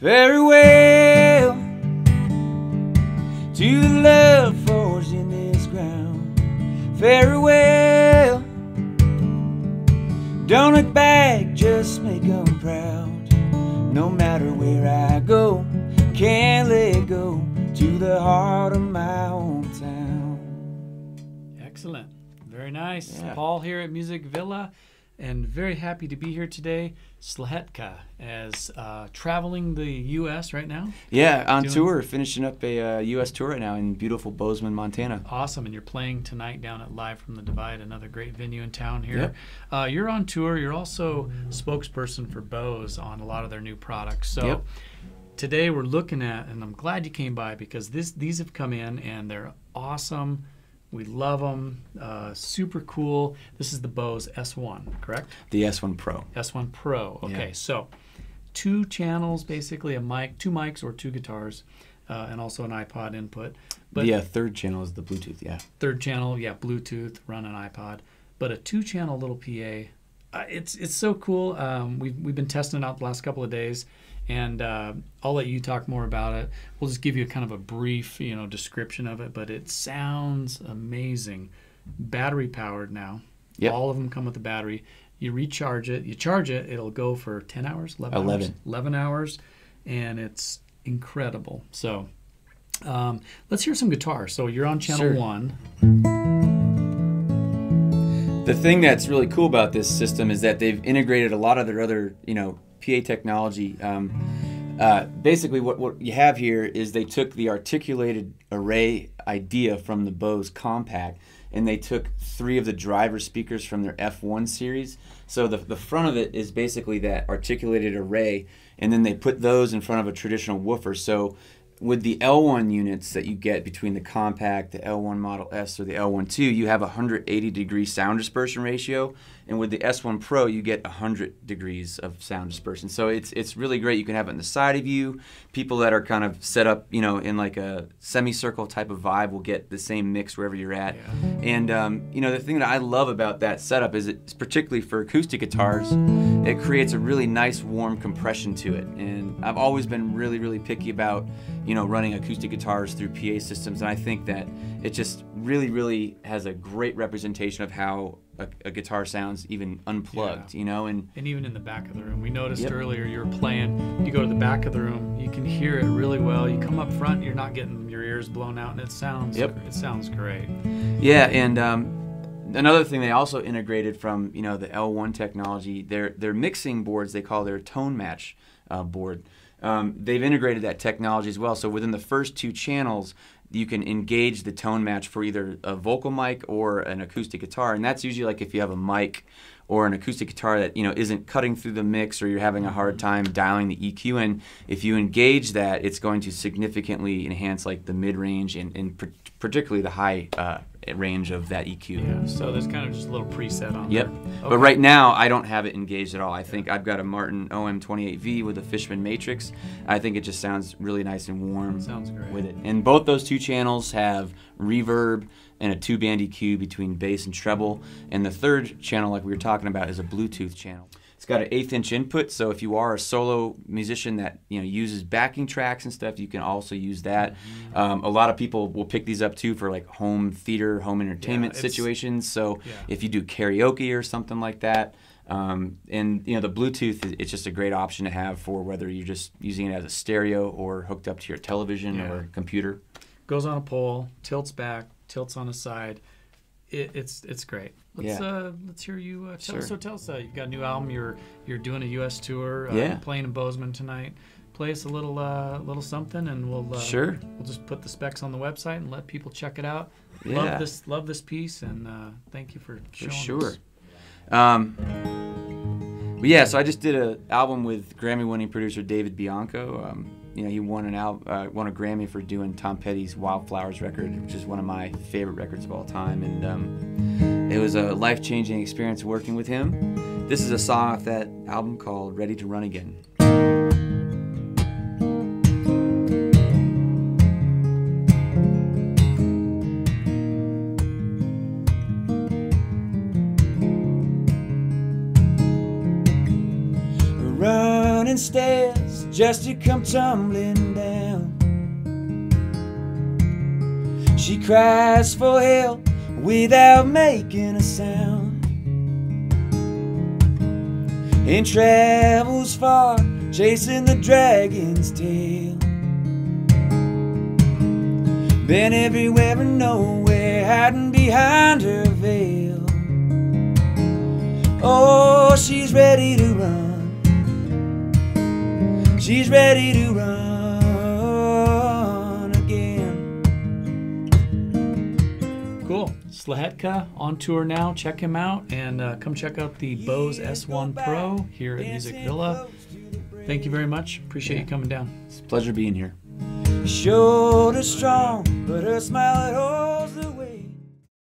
Farewell to the love forged in this ground. Farewell. Don't look back, just make make 'em proud. No matter where I go, can't let go to the heart of my hometown. Excellent. Very nice. Yeah. Paul here at Music Villa, and very happy to be here today. Szlachetka, as uh, traveling the U.S. right now. Yeah, on Doing- tour, finishing up a uh, U.S. tour right now in beautiful Bozeman, Montana. Awesome, and you're playing tonight down at Live from the Divide, another great venue in town here. Yep. Uh, you're on tour. You're also spokesperson for Bose on a lot of their new products. So Yep. today we're looking at, and I'm glad you came by because this these have come in and they're awesome. We love them. Uh, super cool. This is the Bose S1, correct? The S1 Pro. S1 Pro. Okay, Yeah. so two channels, basically a mic, two mics or two guitars, uh, and also an iPod input. But uh, third channel is the Bluetooth, yeah. third channel, yeah, Bluetooth, run an iPod, but a two-channel little PA. Uh, it's it's so cool. Um, we've we've been testing it out the last couple of days, and uh, I'll let you talk more about it. We'll just give you kind of a brief, you know, description of it, but it sounds amazing. Battery powered now. Yep. All of them come with a battery. You recharge it, you charge it, it'll go for 10 hours, 11, hours, 11. 11 hours, and it's incredible. So um, let's hear some guitar. So you're on channel Sure. one. The thing that's really cool about this system is that they've integrated a lot of their other, you know, PA technology. Um, uh, basically, what, what you have here is they took the articulated array idea from the Bose Compact and they took three of the driver speakers from their F1 series. So the, the front of it is basically that articulated array, and then they put those in front of a traditional woofer. So with the L1 units that you get between the compact, the L1 Model S, or the L12, you have a 180 degree sound dispersion ratio, and with the S1 Pro, you get 100 degrees of sound dispersion. So it's it's really great. You can have it in the side of you. People that are kind of set up, you know, in like a semicircle type of vibe will get the same mix wherever you're at. Yeah. And um, you know, the thing that I love about that setup is it's particularly for acoustic guitars, it creates a really nice warm compression to it. And I've always been really, really picky about, you know, running acoustic guitars through PA systems. And I think that it just really, really has a great representation of how a, a guitar sounds even unplugged, Yeah. you know, and and even in the back of the room. We noticed Yep. earlier you were playing, you go to the back of the room, you can hear it really well. You come up front, you're not getting your ears blown out and it sounds Yep. it sounds great. Yeah, and um, another thing they also integrated from you know the L1 technology, their their mixing boards they call their tone match uh, board. Um, they've integrated that technology as well. So within the first two channels, you can engage the tone match for either a vocal mic or an acoustic guitar, and that's usually like if you have a mic or an acoustic guitar that you know isn't cutting through the mix or you're having a hard time dialing the EQ in. If you engage that, it's going to significantly enhance like the mid range and, and par- particularly the high uh, range of that EQ. Yeah. So there's kind of just a little preset on Yep. there. But right now, I don't have it engaged at all. I think I've got a Martin OM28V with a Fishman Matrix. I think it just sounds really nice and warm Sounds great. with it. And both those two channels have reverb and a two band EQ between bass and treble. And the third channel, like we were talking about, is a Bluetooth channel. It's got an eighth inch input, so if you are a solo musician that you know uses backing tracks and stuff, you can also use that. Mm-hmm. Um, a lot of people will pick these up too for like home theater, home entertainment it's- situations. So Yeah. if you do karaoke or something like that, um, and you know the Bluetooth, it's just a great option to have for whether you're just using it as a stereo or hooked up to your television Yeah. or computer. Goes on a pole, tilts back, tilts on a side. It, it's it's great. Let's Yeah. uh, let's hear you uh, tell Sure. so tell us uh, you've got a new album. You're you're doing a U.S. tour. Uh, Yeah. Playing in Bozeman tonight. Play us a little uh, little something, and we'll uh, Sure. We'll just put the specs on the website and let people check it out. Yeah. Love this love this piece, and uh, thank you for For sure. us. Um, yeah, so I just did an album with Grammy-winning producer David Bianco. Um, you know, he won an al- uh, won a Grammy for doing Tom Petty's Wildflowers record, which is one of my favorite records of all time, and um, it was a life-changing experience working with him. This is a song off that album called "Ready to Run Again." running stairs just to come tumbling down. She cries for help without making a sound. And travels far, chasing the dragon's tail. Been everywhere and nowhere, hiding behind her veil. Oh, she's ready to run. She's ready to run again. Cool. Szlachetka on tour now. Check him out and uh, come check out the Bose S1 Pro here at Music Villa. Thank you very much. Appreciate you coming down. It's a pleasure being here. Shoulder strong, but her smile at home.